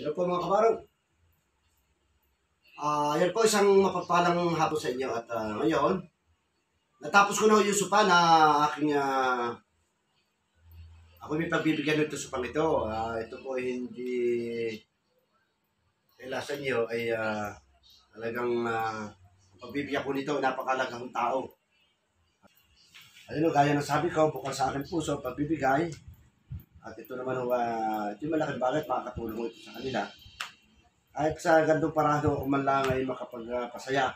Hello po mga kabarong. Ah, yan po isang mapagpalang hapon sa inyo at ah, ngayon natapos ko na yung supa na aking ah, ako may pagbibigyan nito supang ito. Ah, ito po hindi kaya sa inyo ay ah, talagang ah, pagbibigyan ko nito napakalagang tao. Ayun gaya ng sabi ko, bukal sa aking puso, pagbibigay. At ito naman, uh, ito yung malaking bagay, makakatulong ito sa kanila. Kahit sa gandong parado, kung man lang ay makapagpasaya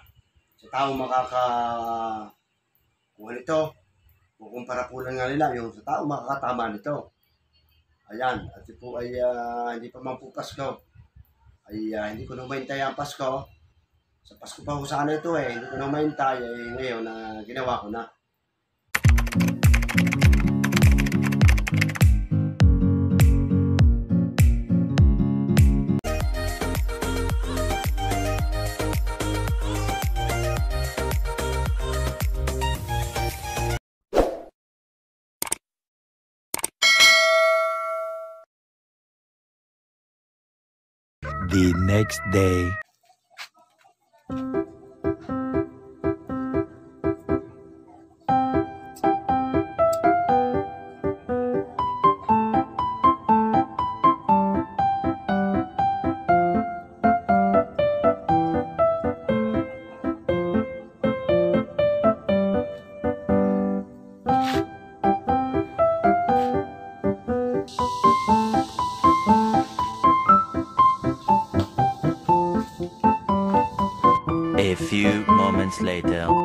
sa taong makaka kuha nito, kukumpara po lang nga nila yung sa taong makakatama nito. Ayan, at ito po ay uh, hindi pa man po Pasko. Ay uh, hindi ko na maintay ang Pasko. Sa Pasko pa po sana ito eh, hindi ko na maintay. Eh, ngayon uh, ginawa ko na. The next day. Moments later.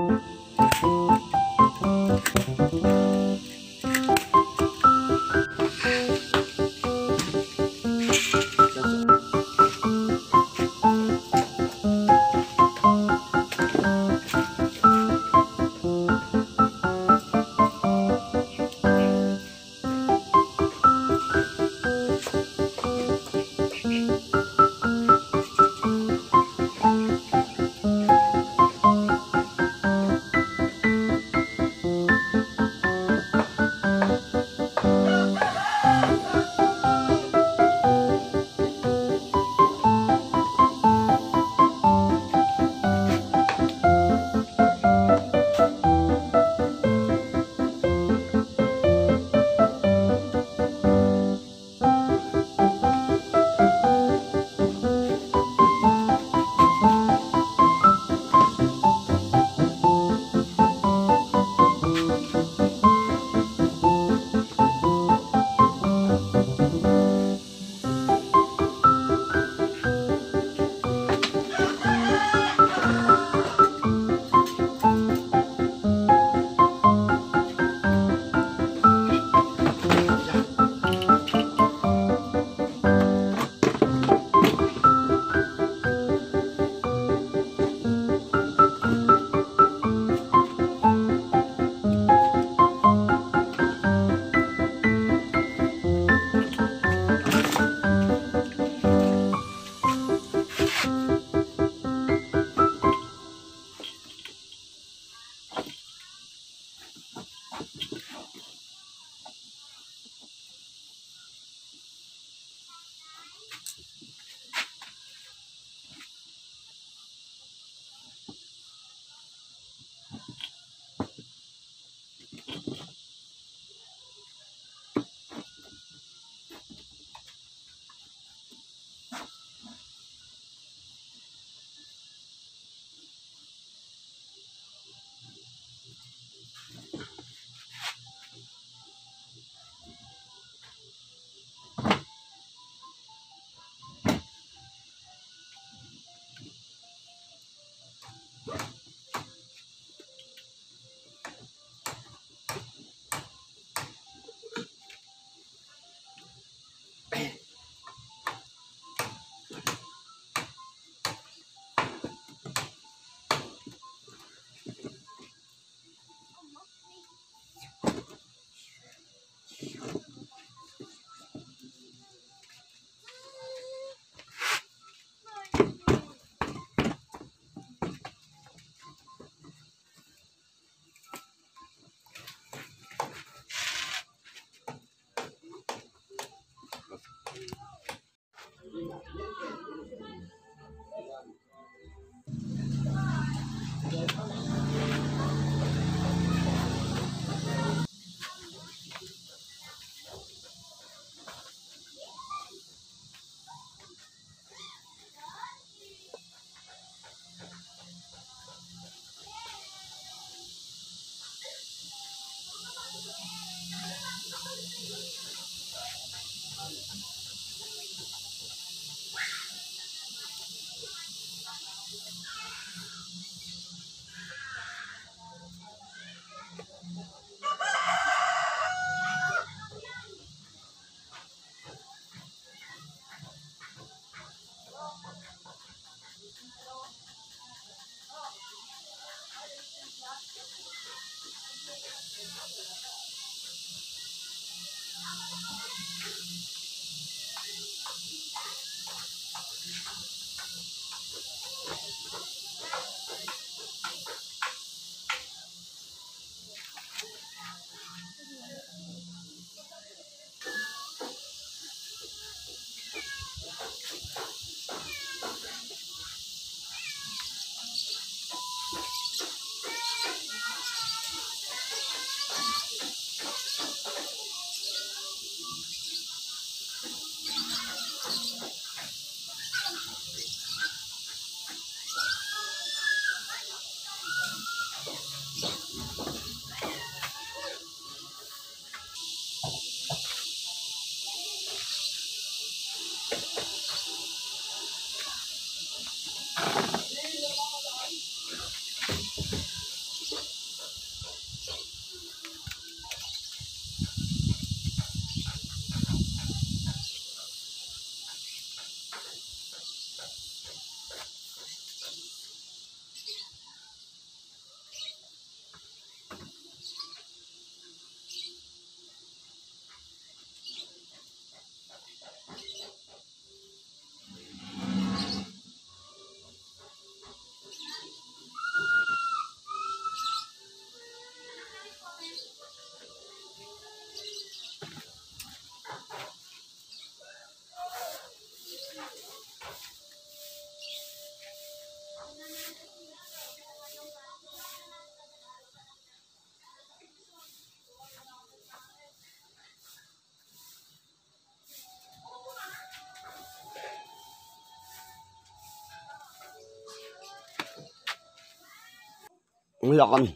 Ang lakan.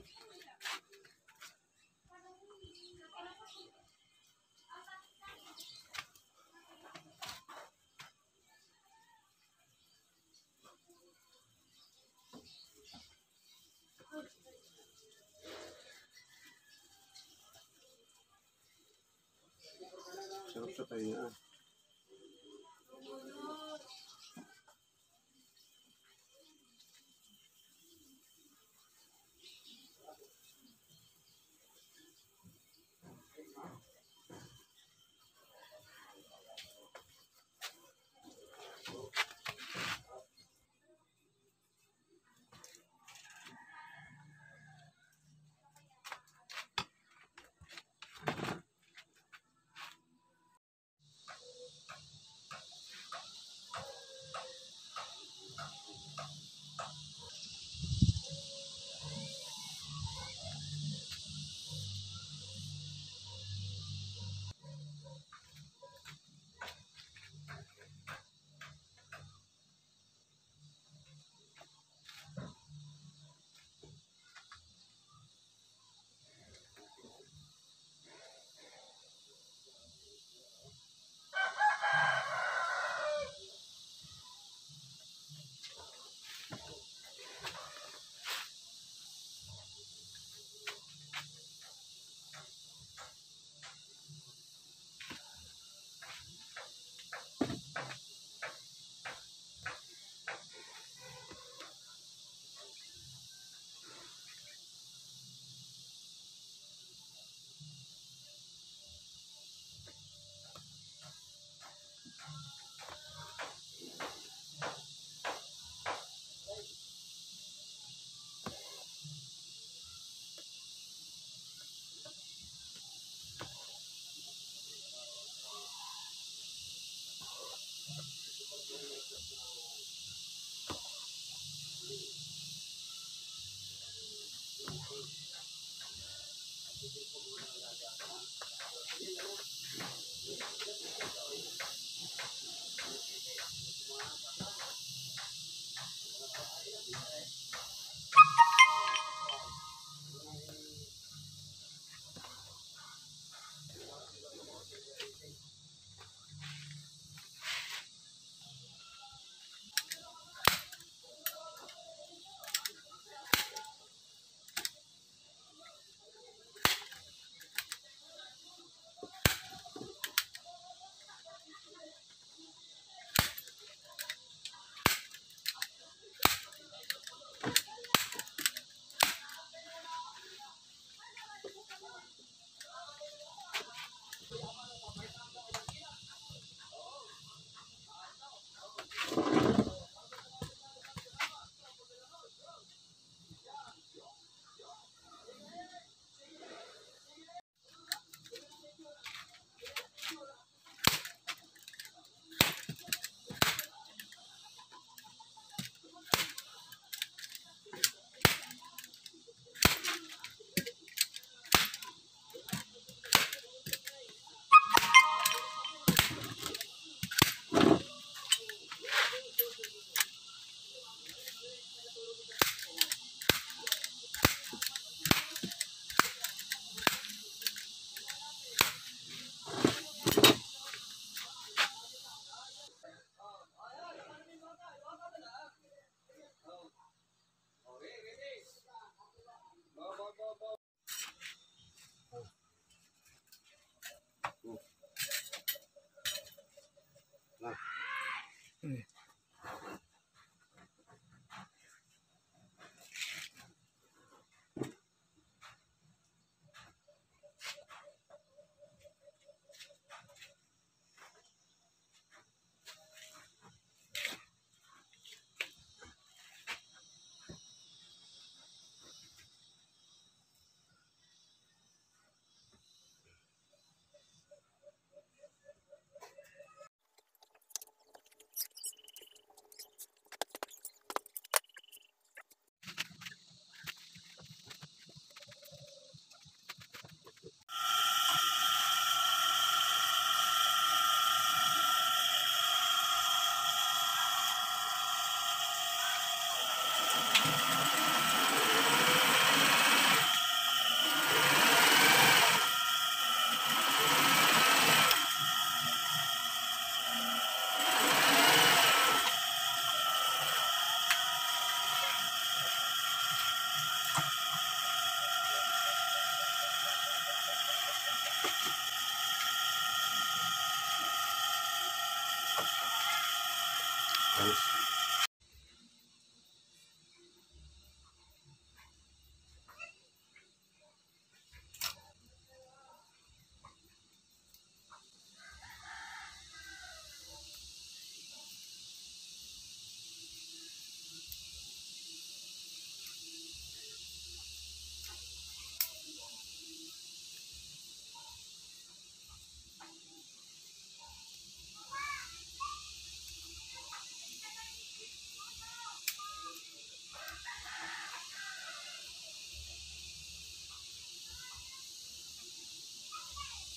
Sarap sa pahinga. Thank you.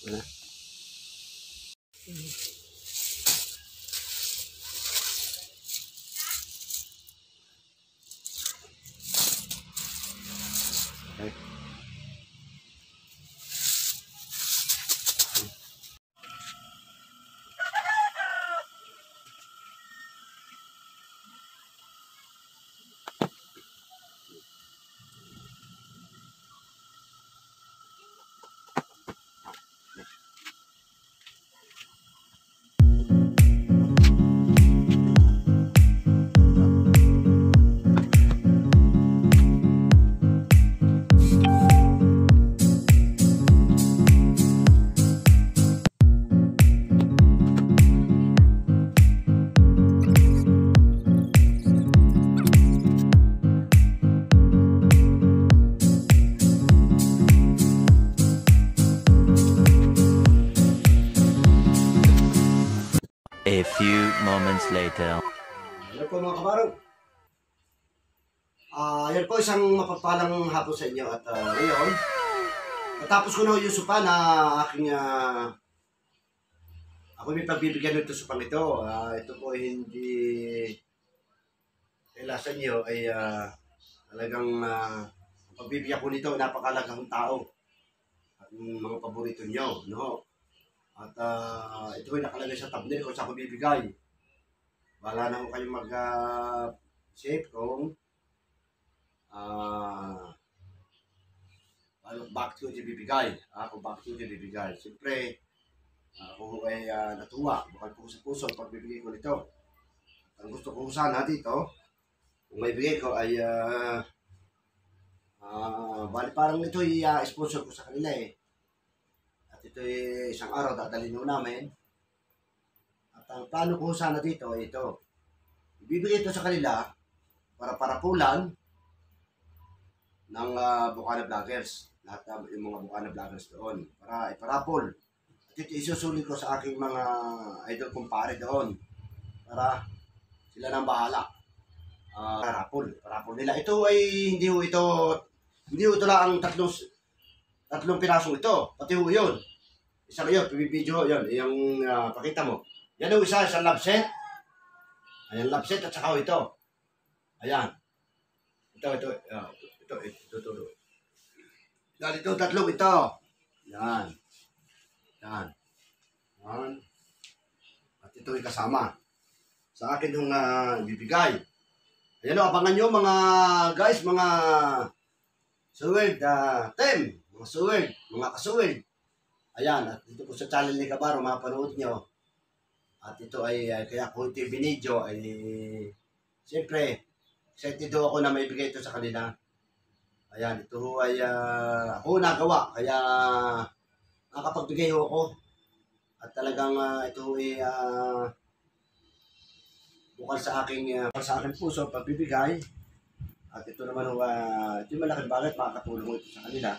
Ah. A moments later. Hello po mga kabarong. Ah, yan po isang mapagpalang hapon sa inyo at ah, ngayon, natapos ko na yung supa na aking ah, ako may pagbibigyan nito supang ito. Ah, ito po hindi kaya sa inyo ay ah, talagang ah, pagbibigyan ko nito napakalagang tao at mm, mga paborito nyo, no? At ah, ito ay nakalagay sa thumbnail kung saan ko bibigay. Wala na ko kayong mag-save kung ah ano, bakit ko ibibigay. Ako bakit ko ibibigay. Siyempre, ako ay ah, natuwa. Bukal po sa puso pag bibigay ko nito. Ang gusto ko sana dito, kung may bigay ko ay ah ah, bali parang ito i-sponsor ko sa kanila eh. At ito ay isang araw dadalhin namin. At ang plano ko sana dito ay ito. Ibibigay ito sa kanila para parapulan ng uh, Bukana Vloggers. Lahat ng yung mga Bukana Vloggers doon. Para iparapol. At ito isusuli ko sa aking mga idol kumpare doon. Para sila nang bahala. Uh, parapol. Parapol nila. Ito ay hindi ho ito hindi ho ito lang ang tatlong tatlong pirasong ito. Pati ho yun. Isa yun, video yun, yung uh, pakita mo. Yan yung isa, isang love set. Ayan, love set at saka ito. Ayan. Ito, ito, uh, ito, ito, ito, ito. Yan, ito, tatlong ito. Yan. Yan. Yan. At ito yung kasama. Sa akin yung uh, bibigay. Ayan o, abangan nyo mga guys, mga suwerd, uh, tem, mga suwerd, mga kasuwerd. Ayan, at dito po sa channel ni Kabaro, mapanood nyo. At ito ay, ay kaya kung binidyo ay siyempre excited ako na may bigay ito sa kanila. Ayan, ito ay ah, ako nagawa kaya nakapagbigay ho ako. At talagang ah, ito ay ah, bukal sa aking bukal sa aking puso pagbibigay. At ito naman ho, uh, ito yung malaking bagay makakatulong ito sa kanila.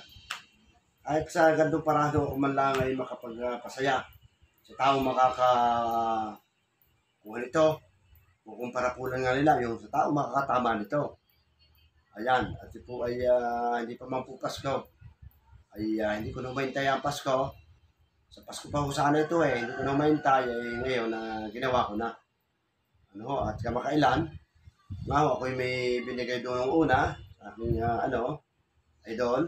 Kahit sa gandong parado ako man lang ay makapagpasaya sa taong makaka kuha nito. Kukumpara po lang nga nila yung sa taong makakatama nito. Ayan, at po ay ah, hindi pa man po Pasko. Ay ah, hindi ko na mahintay ang Pasko. Sa Pasko pa ko sana ito eh. Hindi ko na mahintay eh, ngayon na ginawa ko na. Ano at kamakailan, nga ho, ako'y may binigay doon ng una, sa aking ah, ano, idol.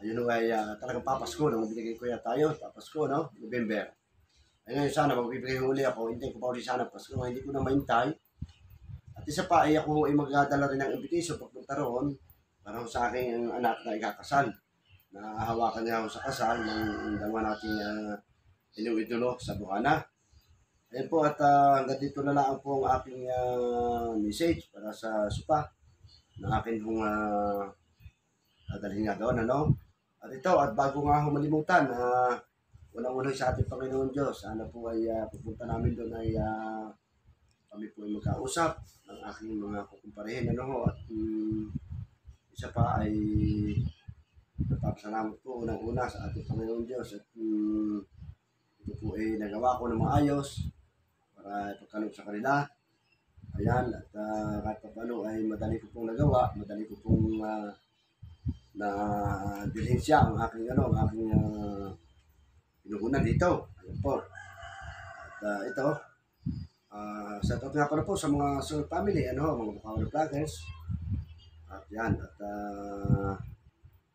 Ayun ay ah, talagang papasko nung binigay ko yata yun, papasko, no? November. Ay ngayon sana, magbibigay uli ako, hindi ko pa uli sana Pasko, hindi ko na mahintay. At isa pa, ay ako ay magdadala rin ng invitation pagpunta roon para sa aking anak na ikakasal. Nahahawakan niya ako sa kasal ng dalawa nating uh, inuidolo sa Buhana. Ayan po at ah, hanggang dito na lang po ang aking ah, message para sa supa na akin pong uh, dadalhin nga doon. Ano? At ito, at bago nga ako malimutan, uh, unang-unang sa ating Panginoon Diyos, sana po ay ah, pupunta namin doon ay ah, kami po ay magkausap ng aking mga kukumparehin. Ano ho? At mm, isa pa ay nagpapasalamat po unang-una sa ating Panginoon Diyos at mm, ito po ay nagawa ko ng maayos para ipagkalog sa kanila. Ayan, at uh, kahit pa paano ay madali ko pong nagawa, madali ko pong ah, na bilhin siya ang aking ano, ang aking uh, pinuhunan dito. Ayan po. At ah, ito, uh, sa uh, nga pala po sa mga Soul Family, ano, mga ng vloggers. At yan, at uh,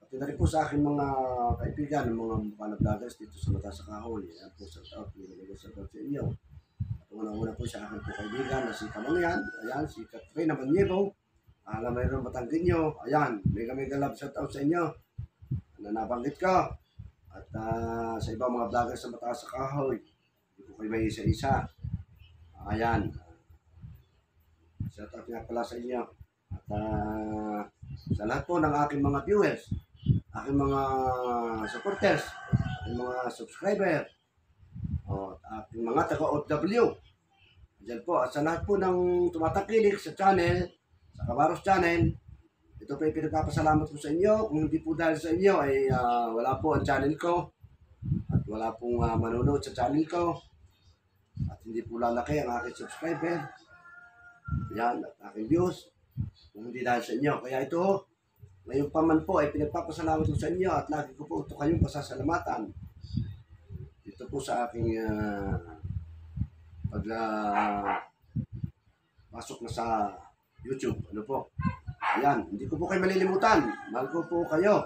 pati na rin po sa aking mga kaibigan, mga ng vloggers dito sa Mata sa Kahoy. Ayan po, sa out, nilagay sa out sa inyo. At una-una po sa aking po kaibigan na si Kamangyan, ayan, si Katrina Manyebo, alam mayroon Batangginyo, ayan, mega mega love shout out sa inyo na nabanggit ko. At ah, sa ibang mga vloggers sa Mataas sa Kahoy, hindi ko kayo may isa-isa. Ayan. Shout out nga pala sa inyo. At ah, sa lahat po ng aking mga viewers, aking mga supporters, aking mga subscriber, o, at aking mga taga-OW. Diyan po, at sa lahat po ng tumatakilik sa channel, sa Kabaros Channel, ito po yung pinagpapasalamat ko sa inyo. Kung hindi po dahil sa inyo, ay ah, wala po ang channel ko. At wala pong uh, manonood sa channel ko. At hindi po lalaki ang aking subscriber. Yan, at aking views. Kung hindi dahil sa inyo. Kaya ito, ngayon pa man po ay pinagpapasalamat ko sa inyo at lagi ko po ito kayong pasasalamatan. Ito po sa aking ah, pag ah, pasok na sa YouTube. Ano po? Ayan, hindi ko po kayo malilimutan. Mahal ko po kayo.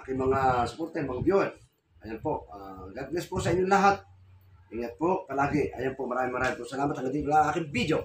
Aking mga supporter, mga viewers. Ayan po. ah, God bless po sa inyo lahat. Ingat po palagi. Ayan po, maraming maraming po salamat. Hanggang dito lang ang aking video.